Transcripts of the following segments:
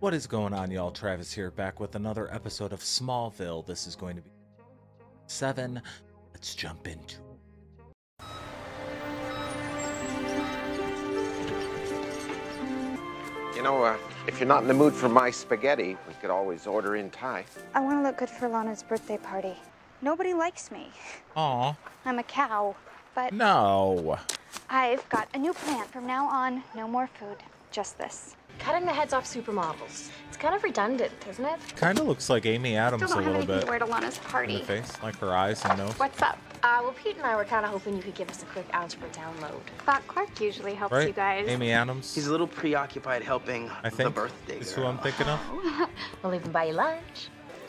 What is going on, y'all? Travis here, back with another episode of Smallville. This is going to be seven. Let's jump into. You know, uh, if you're not in the mood for my spaghetti, we could always order in Thai. I want to look good for Lana's birthday party. Nobody likes me. Aw, I'm a cow, but no. I've got a new plan. From now on, no more food, just this. Cutting the heads off supermodels. It's kind of redundant, isn't it? Kind of looks like Amy Adams Still a don't have little anything bit to wear to Lana's in the party. face, like her eyes and nose. What's up? Uh, well, Pete and I were kind of hoping you could give us a quick algebra download. Thought Clark usually helps you Right? guys. Amy Adams. He's a little preoccupied helping I the think birthday is girl. who I'm thinking of. We'll even buy you lunch.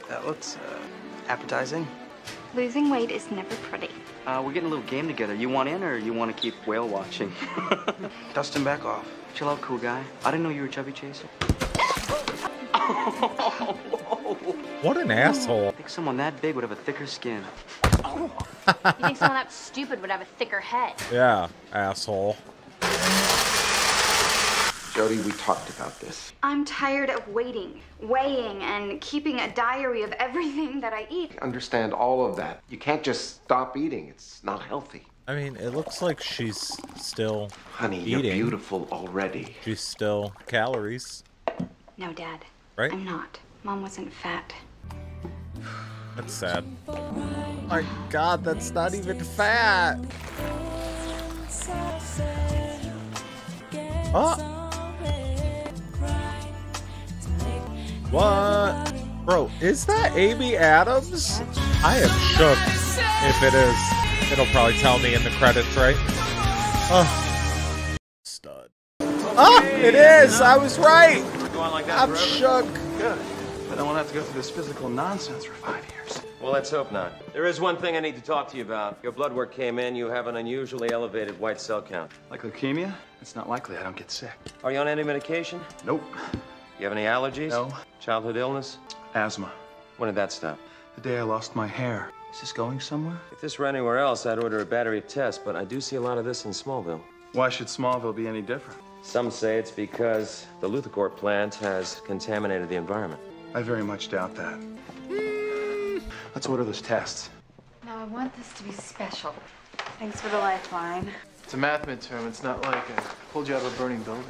That looks uh, appetizing. Losing weight is never pretty. Uh, we're getting a little game together. You want in or you want to keep whale watching? Dustin, back off. Chill out, cool guy. I didn't know you were a chubby chaser. What an asshole. I think someone that big would have a thicker skin. You think someone that stupid would have a thicker head? Yeah, asshole. Jody, we talked about this. I'm tired of waiting, weighing, and keeping a diary of everything that I eat. I understand all of that. You can't just stop eating. It's not healthy. I mean, it looks like she's still Honey, you're beautiful already. she's still calories, No, Dad. right? I'm not. Mom wasn't fat. That's sad. My God, that's not even fat. Oh. What? Bro, is that Amy Adams? I am shook. If it is, it'll probably tell me in the credits, right? Oh. Stud. Oh, it is! I was right! Like I'm forever? shook. Good. I don't want to have to go through this physical nonsense for five years. Well, let's hope not. There is one thing I need to talk to you about. Your blood work came in. You have an unusually elevated white cell count. Like leukemia? It's not likely I don't get sick. Are you on any medication? Nope. You have any allergies? No. Childhood illness? Asthma. When did that stop? The day I lost my hair. Is this going somewhere? If this were anywhere else, I'd order a battery of tests, but I do see a lot of this in Smallville. Why should Smallville be any different? Some say it's because the LuthorCorp plant has contaminated the environment. I very much doubt that. Let's order those tests. Now I want this to be special. Thanks for the lifeline. It's a math midterm. It's not like I pulled you out of a burning building.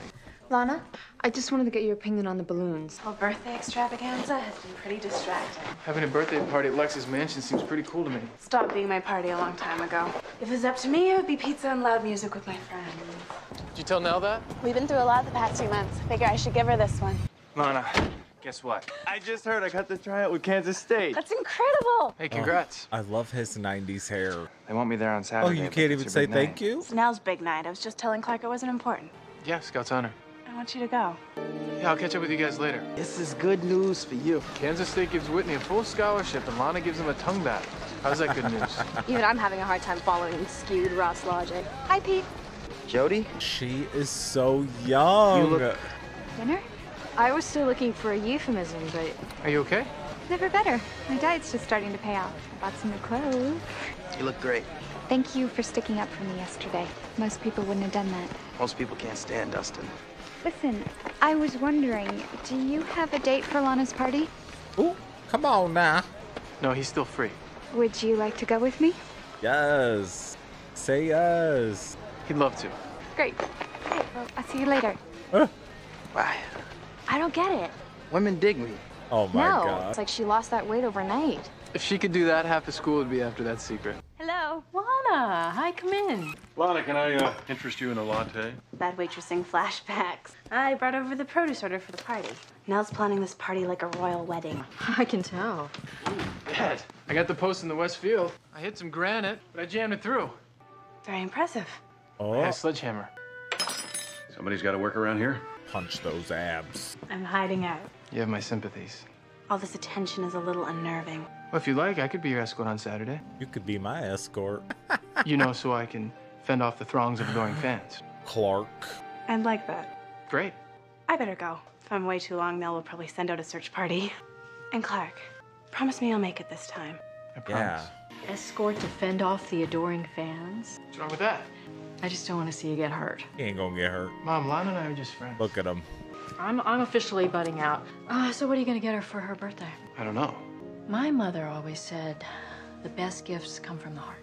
Lana, I just wanted to get your opinion on the balloons. Well, birthday extravaganza has been pretty distracting. Having a birthday party at Lex's mansion seems pretty cool to me. Stopped being my party a long time ago. If it was up to me, it would be pizza and loud music with my friends. Did you tell Nell that? We've been through a lot the past few months. Figure I should give her this one. Lana, guess what? I just heard I got the tryout with Kansas State. That's incredible. Hey, congrats. Oh, I love his 90s hair. They want me there on Saturday. Oh, you can't even say thank night. you? It's Nell's big night. I was just telling Clark it wasn't important. Yeah, Scout's honor. I want you to go. Yeah, I'll catch up with you guys later. This is good news for you. Kansas State gives Whitney a full scholarship, and Lana gives him a tongue bath. How's that good news? Even I'm having a hard time following skewed Ross logic. Hi, Pete. Jody? She is so young. You look- Dinner? I was still looking for a euphemism, but Are you okay? Never better. My diet's just starting to pay off. I bought some new clothes. You look great. Thank you for sticking up for me yesterday. Most people wouldn't have done that. Most people can't stand Dustin. Listen, I was wondering, do you have a date for Lana's party? Ooh, come on now. No, he's still free. Would you like to go with me? Yes. Say yes. He'd love to. Great. Okay, well, I'll see you later. Why? I don't get it. Women dig me. Oh my no, god. it's like she lost that weight overnight. If she could do that, half the school would be after that secret. Hello. Lana, hi, come in. Lana, can I uh, interest you in a latte? Bad waitressing flashbacks. I brought over the produce order for the party. Nell's planning this party like a royal wedding. I can tell. Dad, I got the post in the West Field. I hit some granite, but I jammed it through. Very impressive. Oh, had a sledgehammer. Somebody's got to work around here. punch those abs. I'm hiding out. You have my sympathies. All this attention is a little unnerving. Well, if you like, I could be your escort on Saturday. You could be my escort. You know, so I can fend off the throngs of adoring fans. Clark. I'd like that. Great. I better go. If I'm way too long, Nell will probably send out a search party. And Clark, promise me you'll make it this time. I promise. Yeah. Escort to fend off the adoring fans. What's wrong with that? I just don't want to see you get hurt. He ain't gonna get hurt. Mom, Lana and I are just friends. Look at him. I'm, I'm officially butting out. Uh, so what are you gonna get her for her birthday? I don't know. My mother always said, the best gifts come from the heart.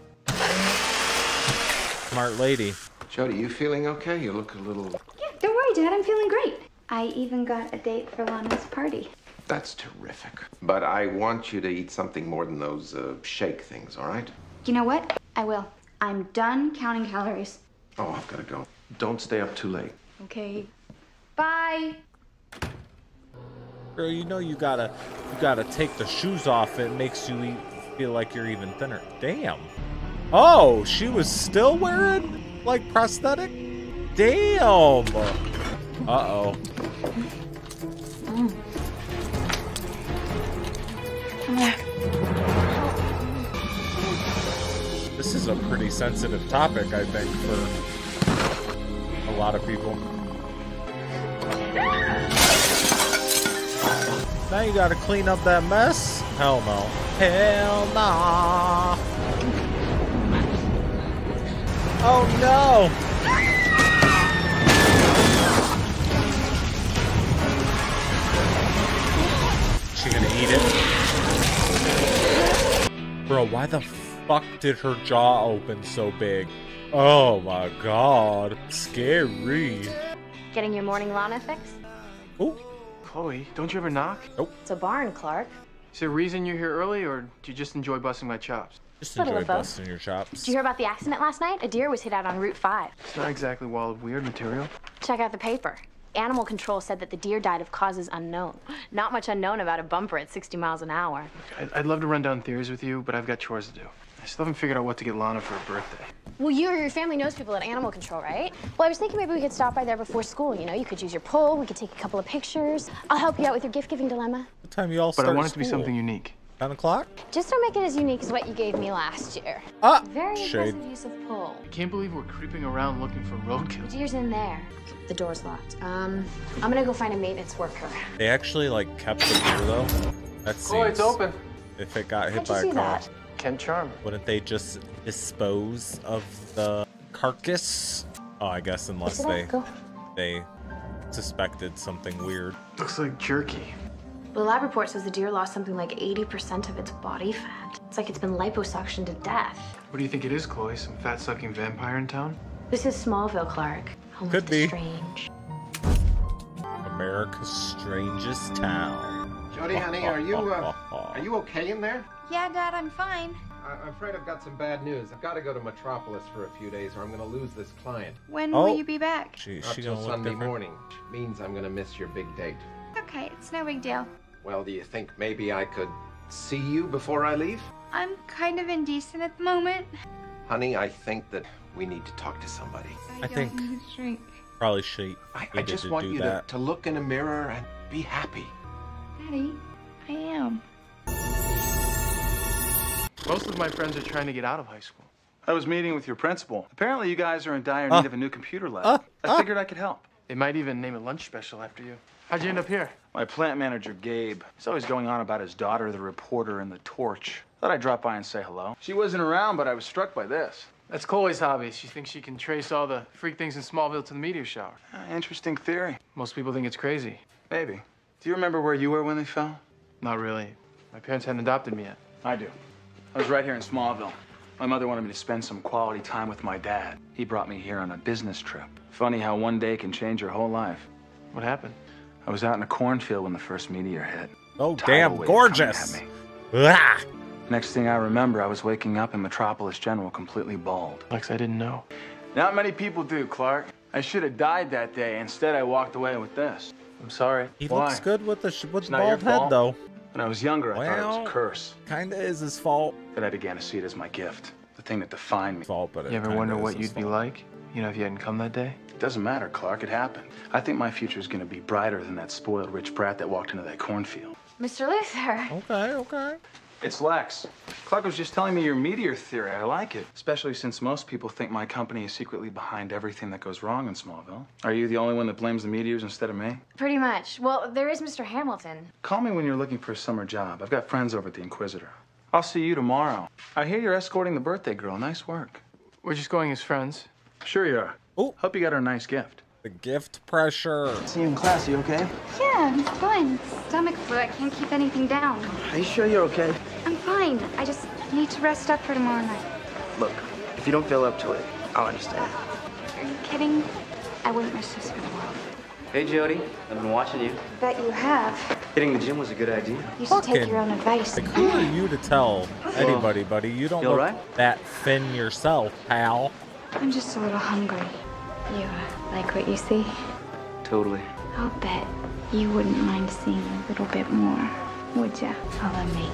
Smart lady. Jody, you feeling okay? You look a little. Yeah, don't worry, Dad. I'm feeling great. I even got a date for Lana's party. That's terrific. But I want you to eat something more than those uh, shake things, all right? You know what? I will. I'm done counting calories. Oh, I've got to go. Don't stay up too late. Okay. Bye. Girl, you know you gotta you gotta take the shoes off. It makes you feel like you're even thinner. Damn. Oh, she was still wearing like prosthetic? Damn. Uh-oh. This is a pretty sensitive topic, I think, for a lot of people. Now you gotta clean up that mess? Hell no. Hell nah. Oh no! She gonna eat it? Bro, why the fuck did her jaw open so big? Oh my god. Scary. Getting your morning Lana fix? Chloe, don't you ever knock? Nope. It's a barn, Clark. Is there a reason you're here early, or do you just enjoy busting my chops? Just enjoy of both. busting your chops. Did you hear about the accident last night? A deer was hit out on Route 5. It's not exactly wild weird material. Check out the paper. Animal control said that the deer died of causes unknown. Not much unknown about a bumper at 60 miles an hour. I'd, I'd love to run down theories with you, but I've got chores to do. I still haven't figured out what to get Lana for her birthday. Well, you or your family knows people at animal control, right? Well, I was thinking maybe we could stop by there before school. You know, you could use your pull, we could take a couple of pictures. I'll help you out with your gift giving dilemma. What time you all But I want it to be something unique. 10 o'clock? Just don't make it as unique as what you gave me last year. Ah, Very shade. impressive use of pull. I can't believe we're creeping around looking for roadkill. Deer's in there. The door's locked. Um, I'm gonna go find a maintenance worker. They actually like kept the deer though. That seems. Oh, it's open. If it got hit How'd by a car, that? Ken Charm. wouldn't they just dispose of the carcass? Oh, I guess unless Fix it up, they go. they suspected something weird. Looks like jerky. The lab report says the deer lost something like 80% of its body fat. It's like it's been liposuctioned to death. What do you think it is, Chloe? Some fat-sucking vampire in town? This is Smallville, Clark. Home Could be. strange. America's strangest town. Jody, honey, are you uh, are you okay in there? Yeah, Dad, I'm fine. I- I'm afraid I've got some bad news. I've got to go to Metropolis for a few days, or I'm going to lose this client. When Oh. will you be back? She, Not she till Sunday morning. which Means I'm going to miss your big date. Okay, it's no big deal. Well, do you think maybe I could see you before I leave? I'm kind of indecent at the moment. Honey, I think that we need to talk to somebody. I think need a drink. probably she I, I just to want you to, to look in a mirror and be happy. Daddy, I am. Most of my friends are trying to get out of high school. I was meeting with your principal. Apparently, you guys are in dire Uh, need of a new computer lab. uh, I uh. figured I could help. They might even name a lunch special after you. How'd you end up here? My plant manager, Gabe, he's always going on about his daughter, the reporter, and the torch. Thought I'd drop by and say hello. She wasn't around, but I was struck by this. That's Chloe's hobby. She thinks she can trace all the freak things in Smallville to the meteor shower. Uh, interesting theory. Most people think it's crazy. Maybe. Do you remember where you were when they fell? Not really. My parents hadn't adopted me yet. I do. I was right here in Smallville. My mother wanted me to spend some quality time with my dad. He brought me here on a business trip. Funny how one day can change your whole life. What happened? I was out in a cornfield when the first meteor hit. Oh, Tidal damn, gorgeous. coming at me. Ah! Next thing I remember, I was waking up in Metropolis General completely bald. Lex, I didn't know. Not many people do, Clark. I should have died that day. Instead, I walked away with this. I'm sorry. He Why? looks good with the sh- with It's the bald head fault. though. When I was younger, I thought it was a curse. Kinda is his fault. Then I began to see it as my gift, the thing that defined me. Fault, but it You ever wonder what you'd be like? You know, if you hadn't come that day? It doesn't matter, Clark. It happened. I think my future is going to be brighter than that spoiled rich brat that walked into that cornfield. Mr. Luthor. Okay, okay. It's Lex. Clark was just telling me your meteor theory. I like it. Especially since most people think my company is secretly behind everything that goes wrong in Smallville. Are you the only one that blames the meteors instead of me? Pretty much. Well, there is Mr. Hamilton. Call me when you're looking for a summer job. I've got friends over at the Inquisitor. I'll see you tomorrow. I hear you're escorting the birthday girl. Nice work. We're just going as friends. Sure you are. Oh. Hope you got her a nice gift. The gift pressure. See you in class, you okay? Yeah, I'm fine. Stomach flu. I can't keep anything down. Are you sure you're okay? I'm fine. I just need to rest up for tomorrow night. Look, if you don't feel up to it, I'll understand. Are you kidding? I wouldn't miss this for the world. Hey, Jody. I've been watching you. Bet you have. Hitting the gym was a good idea. You should take your own advice. Like, who are you to tell anybody, buddy? You don't You look alright? that thin yourself, pal. I'm just a little hungry. You uh, like what you see? Totally. I'll bet you wouldn't mind seeing a little bit more, would ya? Follow me.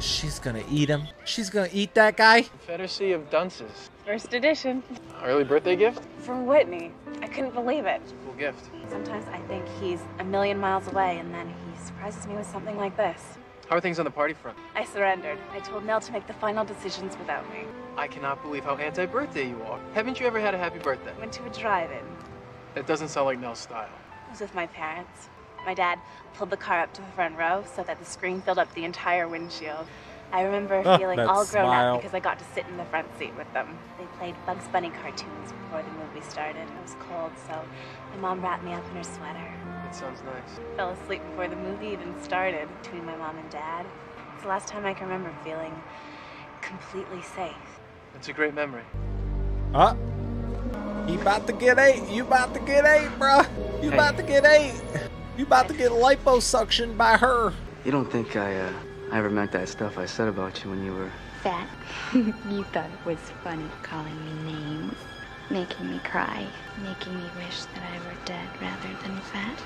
She's gonna eat him. She's gonna eat that guy. Confederacy of Dunces. First edition. Early birthday gift? From Whitney. I couldn't believe it. Cool gift. Sometimes I think he's a million miles away, and then he surprises me with something like this. How are things on the party front? I surrendered. I told Nell to make the final decisions without me. I cannot believe how anti-birthday you are. Haven't you ever had a happy birthday? Went to a drive-in. That doesn't sound like Nell's style. I was with my parents. My dad pulled the car up to the front row so that the screen filled up the entire windshield. I remember Ah, feeling all grown smile. up because I got to sit in the front seat with them. They played Bugs Bunny cartoons before the movie started. It was cold, so my mom wrapped me up in her sweater. That sounds nice. Fell asleep before the movie even started between my mom and dad. It's the last time I can remember feeling completely safe. It's a great memory. Huh? You about to get eight. You about to get eight, bruh. You Hey. about to get eight. You about to get liposuction by her. You don't think I, uh, I ever meant that stuff I said about you when you were. Fat. you thought it was funny calling me names, making me cry, making me wish that I were dead rather than fat.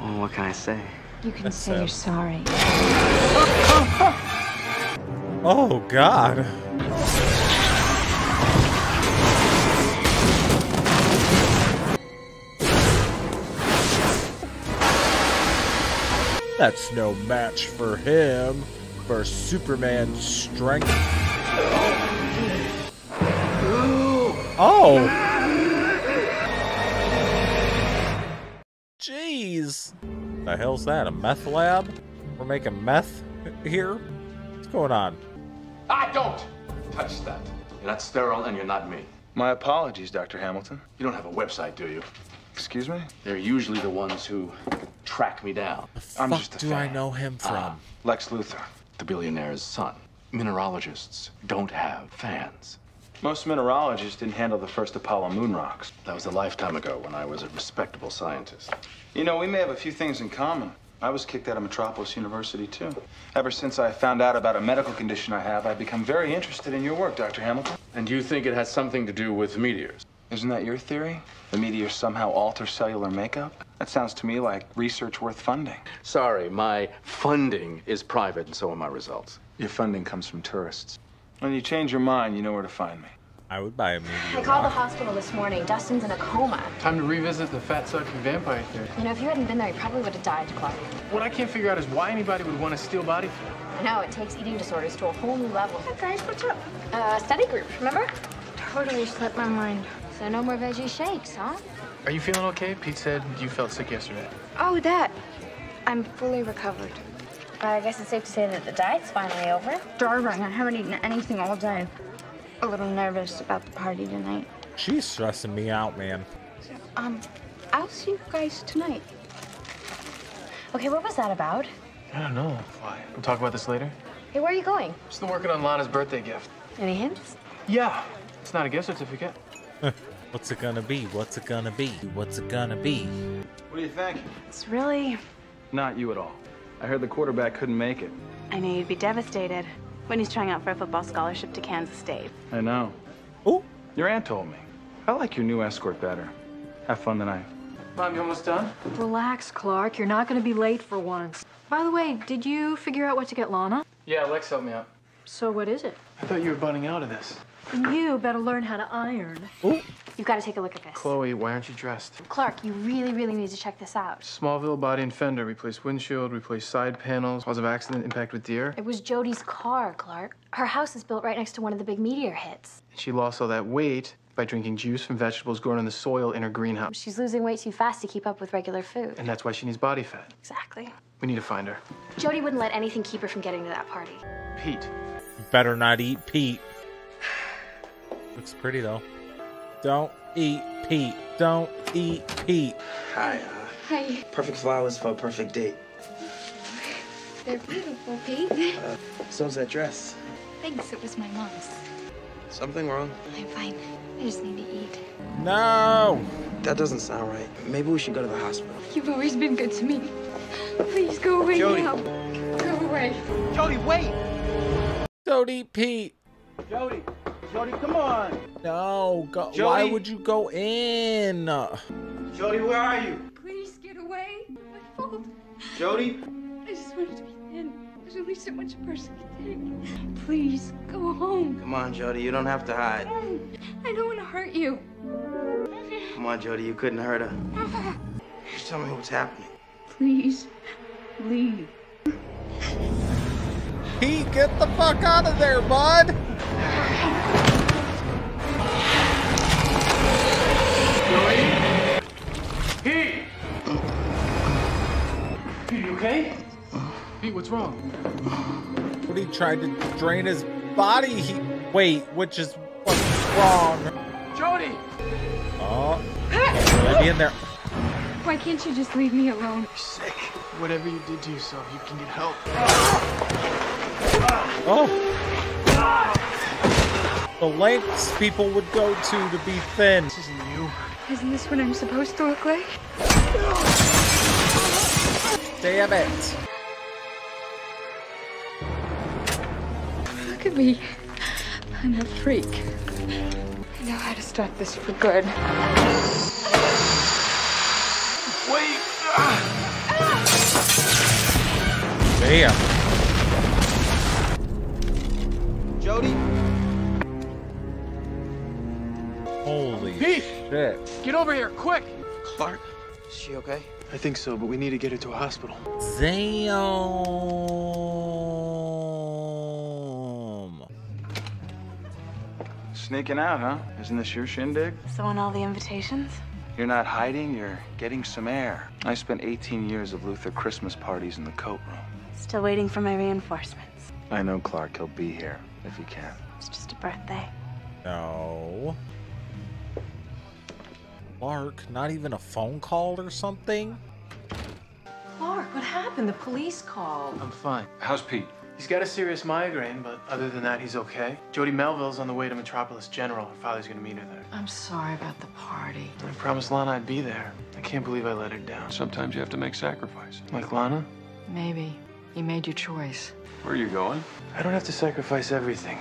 Oh, what can I say? You can That's say sad. you're sorry. Oh God. That's no match for him. For Superman's strength. Oh. Jeez. The hell's that? A meth lab? We're making meth here? What's going on? I don't touch that. You're not sterile and you're not me. My apologies, Dr. Hamilton. You don't have a website, do you? Excuse me? They're usually the ones who track me down. I'm Fuck just a do I know him from? Ah, Lex Luthor. the billionaire's son. Mineralogists don't have fans. Most mineralogists didn't handle the first Apollo moon rocks. That was a lifetime ago when I was a respectable scientist. You know, we may have a few things in common. I was kicked out of Metropolis University, too. Ever since I found out about a medical condition I have, I've become very interested in your work, Dr. Hamilton. And you think it has something to do with meteors? Isn't that your theory? The meteors somehow alter cellular makeup? That sounds to me like research worth funding. Sorry, my funding is private and so are my results. Your funding comes from tourists. When you change your mind, you know where to find me. I would buy a a I meteor. called the hospital this morning. Dustin's in a coma. Time to revisit the fat sucking vampire theory. You know, if you hadn't been there, he probably would have died, Clark. What I can't figure out is why anybody would want to steal body fat. I know, it takes eating disorders to a whole new level. Hey guys, what's up? Uh, study group, remember? Totally slipped my mind. So no more veggie shakes, huh? Are you feeling okay? Pete said you felt sick yesterday. Oh, that. I'm fully recovered. I guess it's safe to say that the diet's finally over. Starving. I haven't eaten anything all day. A little nervous about the party tonight. She's stressing me out, man. Um, I'll see you guys tonight. Okay, what was that about? I don't know. Why? We'll talk about this later. Hey, where are you going? Still working on Lana's birthday gift. Any hints? Yeah. It's not a gift certificate. What's it gonna be? What's it gonna be? What's it gonna be? What do you think? It's really. Not you at all. I heard the quarterback couldn't make it. I knew you'd be devastated when he's trying out for a football scholarship to Kansas State. I know. Oh, Your aunt told me. I like your new escort better. Have fun tonight. Mom, you almost done? Relax, Clark. You're not going to be late for once. By the way, did you figure out what to get Lana? Yeah, Lex helped me out. So what is it? I thought you were butting out of this. You better learn how to iron. You've got to take a look at this. Chloe, why aren't you dressed? Clark, you really, really need to check this out. Smallville body and fender, replace windshield, replace side panels, cause of accident, impact with deer. It was Jody's car, Clark. Her house is built right next to one of the big meteor hits. She lost all that weight by drinking juice from vegetables grown in the soil in her greenhouse. She's losing weight too fast to keep up with regular food. And that's why she needs body fat. Exactly. We need to find her. Jody wouldn't let anything keep her from getting to that party. Pete. better not eat Pete. Looks pretty though. Don't eat Pete. Don't eat Pete. Hi. Uh, Hi. perfect flowers for a perfect date. They're beautiful, Pete. Uh, so's that dress. Thanks, it was my mom's. Something wrong? I'm fine. I just need to eat. No. That doesn't sound right. Maybe we should go to the hospital. You've always been good to me. Please go away Jody. now. Go away. Jody, wait! Don't eat Pete. Jody, Jody, come on! No, go. Why would you go in? Jody, where are you? Please get away. My fault. Jody? I just wanted to be thin. There's only so much a person can take. Please go home. Come on, Jody, you don't have to hide. I don't want to hurt you. Come on, Jody, you couldn't hurt her. Just tell me what's happening. Please leave. Pete, get the fuck out of there, bud. What's wrong? What he tried to drain his body. He wait, which is what's wrong? Jody! Oh, really be in there. Why can't you just leave me alone? You're sick. Whatever you did to yourself, you can get help. Oh. The lengths people would go to to be thin. This isn't you. Isn't this what I'm supposed to look like? Damn it. Me. I'm a freak. I know how to stop this for good. Wait! Damn. Jody? Holy Pete! shit. Get over here, quick! Clark? Is she okay? I think so, but we need to get her to a hospital. Damn. Sneaking out, huh? Isn't this your shindig? So on all the invitations? You're not hiding, you're getting some air. I spent 18 years of Luthor Christmas parties in the coat room. Still waiting for my reinforcements. I know Clark, he'll be here if he can. It's just a birthday. No. Mark, not even a phone call or something? Clark, what happened? The police called. I'm fine. How's Pete? He's got a serious migraine, but other than that, he's okay. Jody Melville's on the way to Metropolis General. Her father's gonna meet her there. I'm sorry about the party. I promised Lana I'd be there. I can't believe I let her down. Sometimes you have to make sacrifices. Like Lana? Maybe. You made your choice. Where are you going? I don't have to sacrifice everything.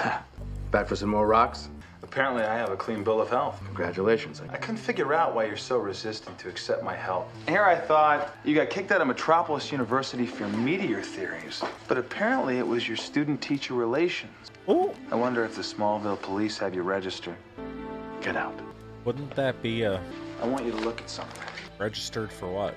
Back for some more rocks? Apparently, I have a clean bill of health. Congratulations. I couldn't figure out why you're so resistant to accept my help. Here I thought you got kicked out of Metropolis University for your meteor theories, but apparently it was your student-teacher relations. Oh. I wonder if the Smallville police have you registered. Get out. Wouldn't that be a I want you to look at something. registered for what?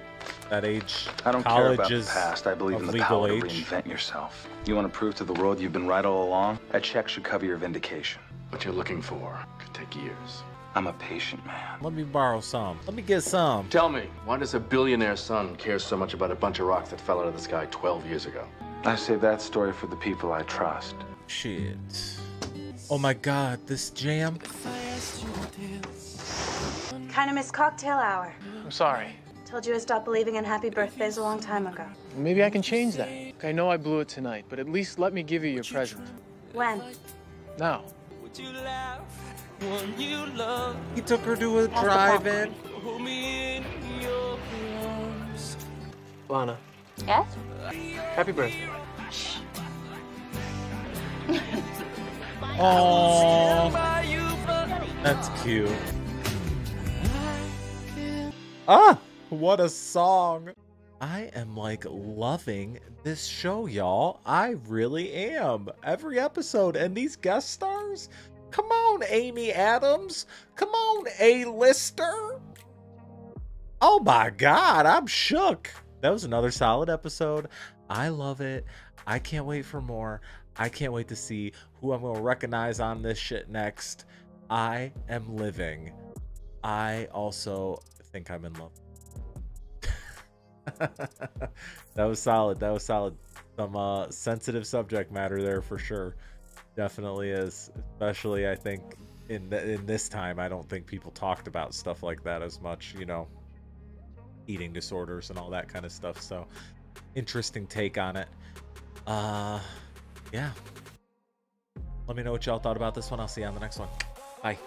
That age? I don't care about the is past. I believe in the legal power age. to reinvent yourself. You want to prove to the world you've been right all along? That check should cover your vindication. What you're looking for could take years. I'm a patient man. Let me borrow some. Let me get some. Tell me, why does a billionaire son care so much about a bunch of rocks that fell out of the sky 12 years ago? I save that story for the people I trust. Shit. Oh my god, this jam. Kind of missed cocktail hour. I'm sorry. Told you I stopped believing in happy birthdays a long time ago. Maybe I can change that. I know I blew it tonight, but at least let me give you your present. When? Now. He took her to a drive-in. Lana, Yes? happy birthday. Oh, that's cute. Ah, what a song. I am like loving this show, y'all. I really am. Every episode and these guest stars. Come on, Amy Adams. Come on, A-lister. Oh my God, I'm shook. That was another solid episode. I love it. I can't wait for more. I can't wait to see who I'm going to recognize on this shit next. I am living. I also think I'm in love. that was solid. That was solid. Some uh, sensitive subject matter there for sure. Definitely is. Especially, I think in in this time, I don't think people talked about stuff like that as much. You know, eating disorders and all that kind of stuff. So, interesting take on it. Uh, yeah. Let me know what y'all thought about this one. I'll see you on the next one. Bye.